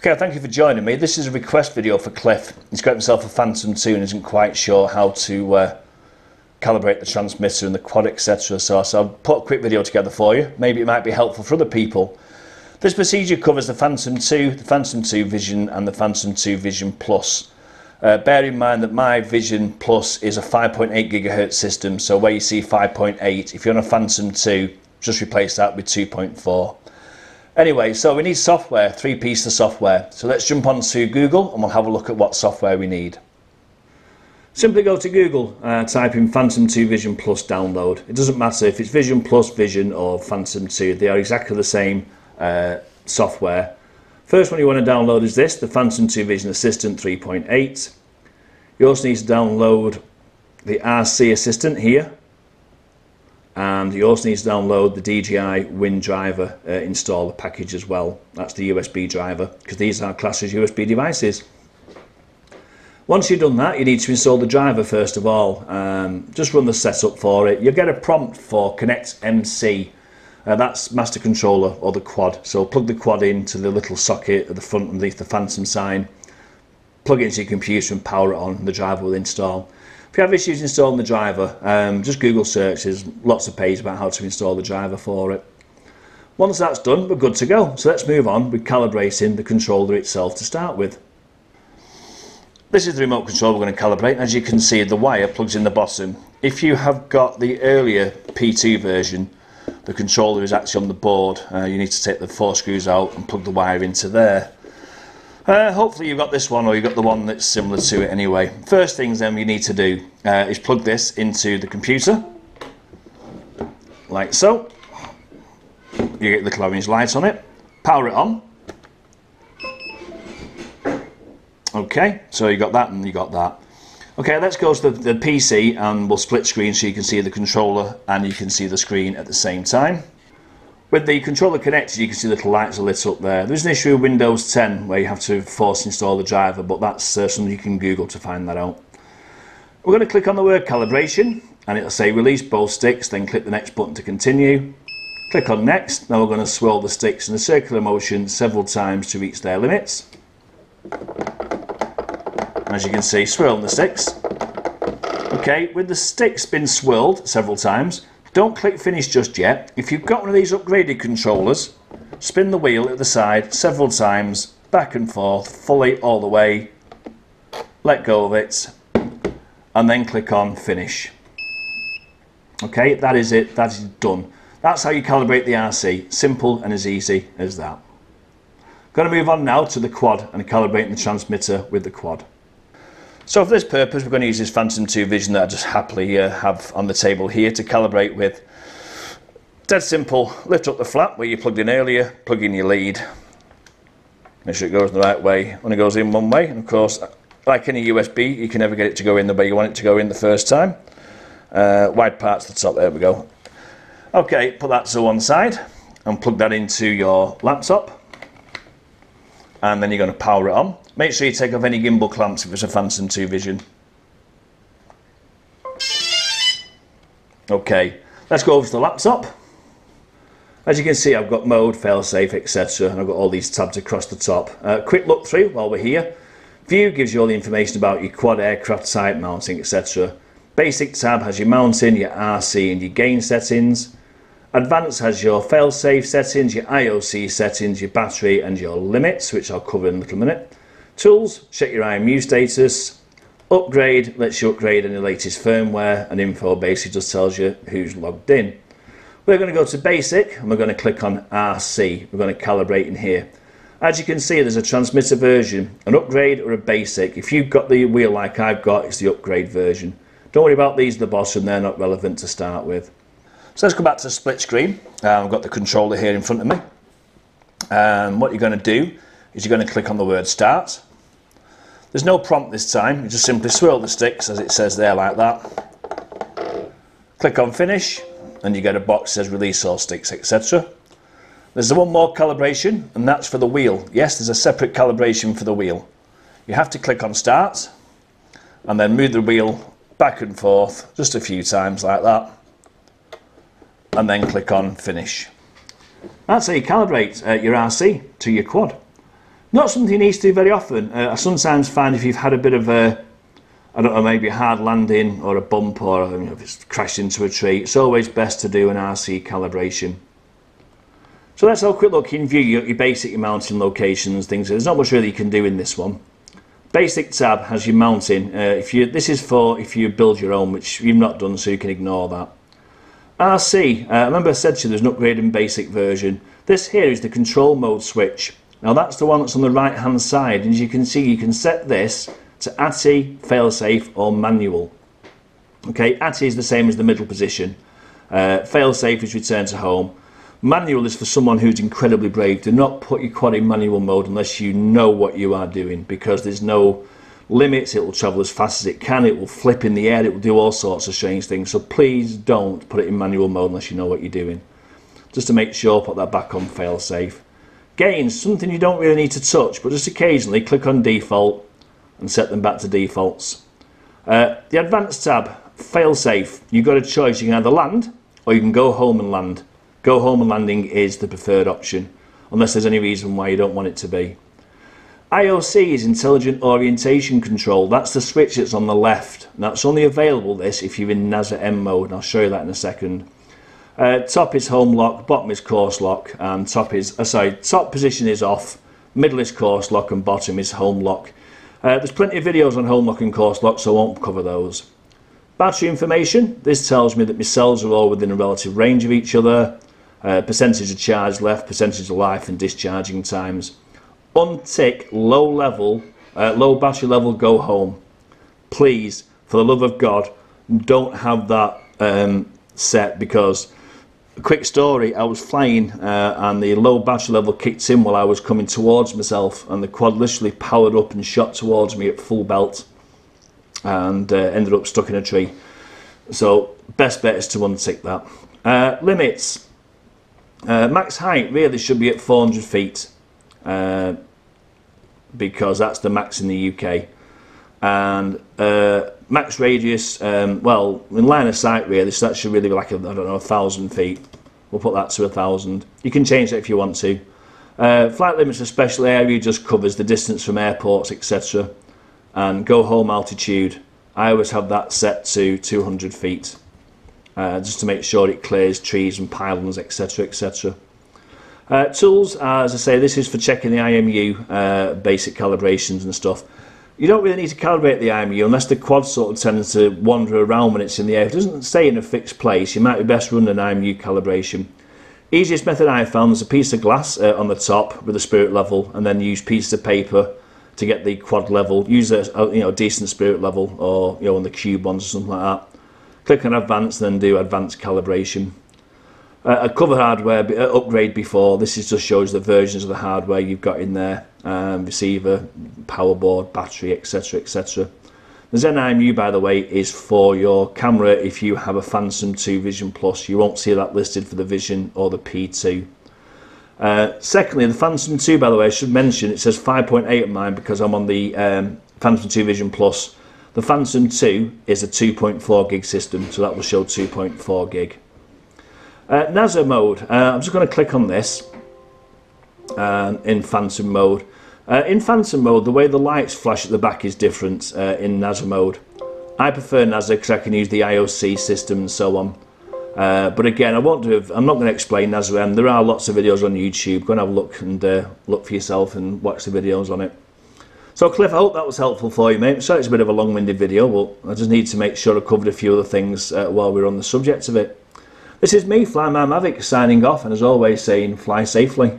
Okay, thank you for joining me. This is a request video for Cliff. He's got himself a Phantom 2 and isn't quite sure how to uh, calibrate the transmitter and the quad, etc. So, so I'll put a quick video together for you. Maybe it might be helpful for other people. This procedure covers the Phantom 2, the Phantom 2 Vision and the Phantom 2 Vision Plus. Uh, bear in mind that my Vision Plus is a 5.8 gigahertz system, so where you see 5.8, if you're on a Phantom 2, just replace that with 2.4. Anyway, so we need software, three pieces of software. So let's jump onto Google and we'll have a look at what software we need. Simply go to Google, uh, type in Phantom 2 Vision Plus download. It doesn't matter if it's Vision Plus, Vision or Phantom 2, they are exactly the same uh, software. First one you want to download is this, the Phantom 2 Vision Assistant 3.8. You also need to download the RC Assistant here, and you also need to download the DJI WinDriver uh, installer package as well. That's the USB driver because these are classed as USB devices. Once you've done that, you need to install the driver first of all. Um, just run the setup for it. You'll get a prompt for Connect MC. Uh, that's master controller or the quad. So plug the quad into the little socket at the front underneath the Phantom sign. Plug it into your computer and power it on. The driver will install. If you have issues installing the driver, um, just Google search. There's lots of pages about how to install the driver for it. Once that's done, we're good to go. So let's move on with calibrating the controller itself to start with. This is the remote control we're going to calibrate. As you can see, the wire plugs in the bottom. If you have got the earlier P2 version, the controller is actually on the board. Uh, you need to take the four screws out and plug the wire into there. Uh, hopefully you've got this one or you've got the one that's similar to it anyway. First things then you need to do uh, is plug this into the computer, like so. You get the orange light on it, power it on. Okay, so you got that and you got that. Okay, let's go to the, the PC and we'll split screen so you can see the controller and you can see the screen at the same time. With the controller connected, you can see the little lights are lit up there. There's an issue with Windows 10 where you have to force install the driver, but that's uh, something you can Google to find that out. We're going to click on the word calibration, and it'll say release both sticks, then click the next button to continue. Click on next, now we're going to swirl the sticks in a circular motion several times to reach their limits. As you can see, swirling the sticks. Okay, with the sticks been swirled several times, don't click finish just yet. If you've got one of these upgraded controllers, spin the wheel at the side several times, back and forth, fully all the way, let go of it, and then click on finish. Okay, that is it, that is done. That's how you calibrate the RC, simple and as easy as that. Going to move on now to the quad and calibrating the transmitter with the quad. So for this purpose, we're going to use this Phantom 2 Vision that I just happily uh, have on the table here to calibrate with. Dead simple, lift up the flap where you plugged in earlier, plug in your lead, make sure it goes the right way when it goes in one way. And of course, like any USB, you can never get it to go in the way you want it to go in the first time. Uh, wide parts to the top, there we go. Okay, put that to one side and plug that into your laptop. And then you're going to power it on. Make sure you take off any gimbal clamps if it's a Phantom 2 Vision. Okay, let's go over to the laptop. As you can see, I've got mode, failsafe, etc. And I've got all these tabs across the top. Uh, quick look through while we're here. View gives you all the information about your quad aircraft type mounting, etc. Basic tab has your mounting, your RC and your gain settings. Advanced has your failsafe settings, your IOC settings, your battery and your limits, which I'll cover in a little minute. Tools, check your IMU status. Upgrade lets you upgrade any latest firmware and info basically just tells you who's logged in. We're going to go to basic and we're going to click on RC. We're going to calibrate in here. As you can see there's a transmitter version, an upgrade or a basic. If you've got the wheel like I've got it's the upgrade version. Don't worry about these at the bottom, they're not relevant to start with. So let's go back to the split screen. Uh, I've got the controller here in front of me. Um, what you're going to do is you're going to click on the word start there's no prompt this time, you just simply swirl the sticks as it says there like that. Click on finish and you get a box that says release all sticks etc. There's one more calibration and that's for the wheel. Yes, there's a separate calibration for the wheel. You have to click on start and then move the wheel back and forth just a few times like that and then click on finish. That's how you calibrate uh, your RC to your quad. Not something you need to do very often. Uh, I sometimes find if you've had a bit of a, I don't know, maybe a hard landing or a bump or you know, if it's crashed into a tree, it's always best to do an RC calibration. So let's have a quick look in view your, your basic mounting locations, things. There's not much really you can do in this one. Basic tab has your mounting. Uh, if you This is for if you build your own, which you've not done, so you can ignore that. RC, uh, remember I said to you there's an upgrade in basic version. This here is the control mode switch. Now that's the one that's on the right hand side and as you can see you can set this to ATTI, failsafe or manual. Okay, ATTI is the same as the middle position. Uh, failsafe is return to home. Manual is for someone who's incredibly brave. Do not put your quad in manual mode unless you know what you are doing because there's no limits. It will travel as fast as it can. It will flip in the air. It will do all sorts of strange things. So please don't put it in manual mode unless you know what you're doing. Just to make sure, put that back on fail safe. Gains, something you don't really need to touch, but just occasionally click on default and set them back to defaults. Uh, the advanced tab, fail safe. You've got a choice. You can either land or you can go home and land. Go home and landing is the preferred option, unless there's any reason why you don't want it to be. IOC is Intelligent Orientation Control. That's the switch that's on the left. Now that's only available this if you're in NAZA-M mode, and I'll show you that in a second. Uh, top is home lock, bottom is course lock, and top is, uh, sorry, top position is off, middle is course lock, and bottom is home lock. Uh, there's plenty of videos on home lock and course lock, so I won't cover those. Battery information, this tells me that my cells are all within a relative range of each other. Uh, percentage of charge left, percentage of life, and discharging times. Untick low level, uh, low battery level, go home. Please, for the love of God, don't have that um, set because quick story, I was flying uh, and the low battery level kicked in while I was coming towards myself and the quad literally powered up and shot towards me at full belt and uh, ended up stuck in a tree. So best bet is to untick that. Uh, limits. Uh, max height really should be at 400 feet uh, because that's the max in the UK. And uh, max radius, um, well, in line of sight really, so that should really be like, a, I don't know, a thousand feet. We'll put that to a thousand. You can change that if you want to. Uh, flight limits for special area just covers the distance from airports, etc. And go home altitude, I always have that set to 200 feet, uh, just to make sure it clears trees and pylons, etc., etc. Uh, tools, as I say, this is for checking the IMU uh, basic calibrations and stuff. You don't really need to calibrate the IMU unless the quad sort of tends to wander around when it's in the air. If it doesn't stay in a fixed place, you might be best run an IMU calibration. Easiest method I found is a piece of glass uh, on the top with a spirit level and then use pieces of paper to get the quad level. Use a, a you know decent spirit level or you know on the cube ones or something like that. Click on advanced then do advanced calibration. Uh, a cover hardware uh, upgrade before. This is just shows the versions of the hardware you've got in there um, receiver, power board, battery, etc. etc. The Zen IMU, by the way, is for your camera if you have a Phantom 2 Vision Plus. You won't see that listed for the Vision or the P2. Uh, secondly, the Phantom 2, by the way, I should mention, it says 5.8 on mine because I'm on the um, Phantom 2 Vision Plus. The Phantom 2 is a 2.4 gig system, so that will show 2.4 gig. Uh, NAZA mode, uh, I'm just going to click on this uh, in Phantom mode. Uh, in Phantom mode, the way the lights flash at the back is different uh, in NAZA mode. I prefer NAZA because I can use the IOC system and so on. Uh, but again, I won't do. I'm not going to explain NAZA M. There are lots of videos on YouTube. Go and have a look and uh, look for yourself and watch the videos on it. So, Cliff, I hope that was helpful for you, mate. So it's a bit of a long-winded video, but I just need to make sure I covered a few other things uh, while we're on the subject of it. This is me, Flyman Mavic, signing off, and as always, saying fly safely.